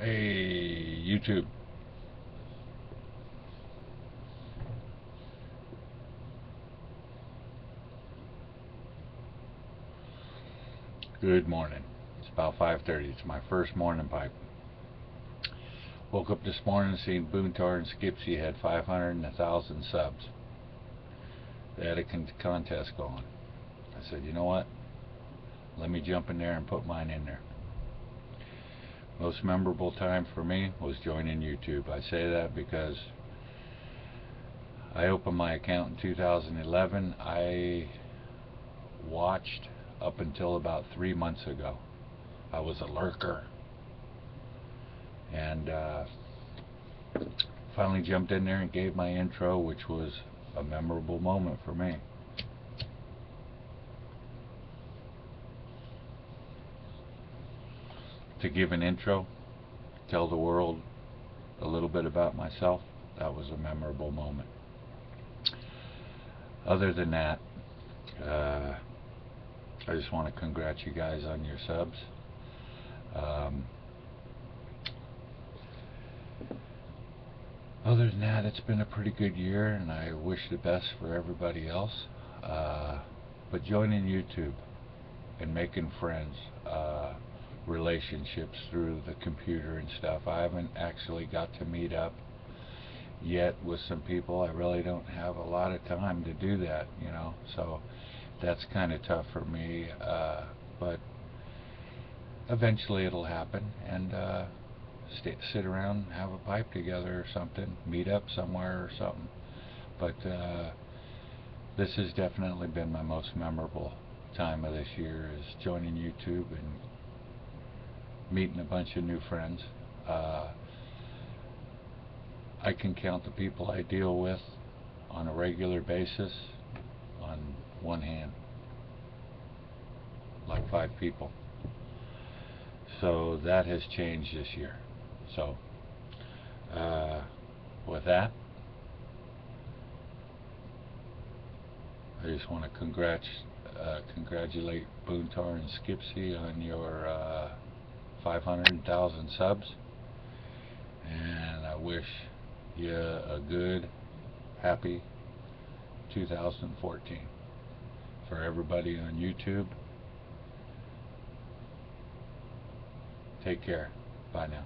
Hey, YouTube. Good morning. It's about 5.30. It's my first morning pipe. Woke up this morning seeing Boontar and Skipsy had 500 and 1,000 subs. They had a con contest going. I said, you know what? Let me jump in there and put mine in there. Most memorable time for me was joining YouTube. I say that because I opened my account in 2011. I watched up until about three months ago. I was a lurker. And uh, finally jumped in there and gave my intro, which was a memorable moment for me. To give an intro, tell the world a little bit about myself, that was a memorable moment. Other than that, uh, I just want to congratulate you guys on your subs. Um, other than that, it's been a pretty good year, and I wish the best for everybody else. Uh, but joining YouTube and making friends, uh, relationships through the computer and stuff. I haven't actually got to meet up yet with some people. I really don't have a lot of time to do that, you know. So that's kind of tough for me, uh, but eventually it'll happen and uh, stay, sit around, have a pipe together or something, meet up somewhere or something. But uh, this has definitely been my most memorable time of this year is joining YouTube and meeting a bunch of new friends. Uh, I can count the people I deal with on a regular basis on one hand, like five people. So that has changed this year. So uh, with that, I just want to congrat uh, congratulate Boontar and Skipsy on your uh, 500,000 subs. And I wish you a good happy 2014 for everybody on YouTube take care. Bye now